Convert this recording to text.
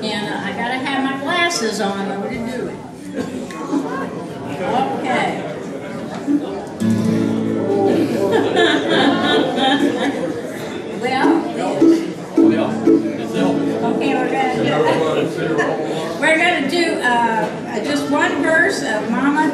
And I gotta have my glasses on though to do it. Okay. Well, okay, we're gonna do, we're gonna do, uh, just one verse of Mama